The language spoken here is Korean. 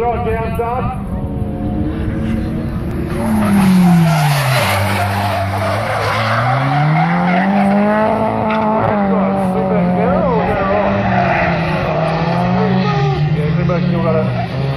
throw jams up. Thank you.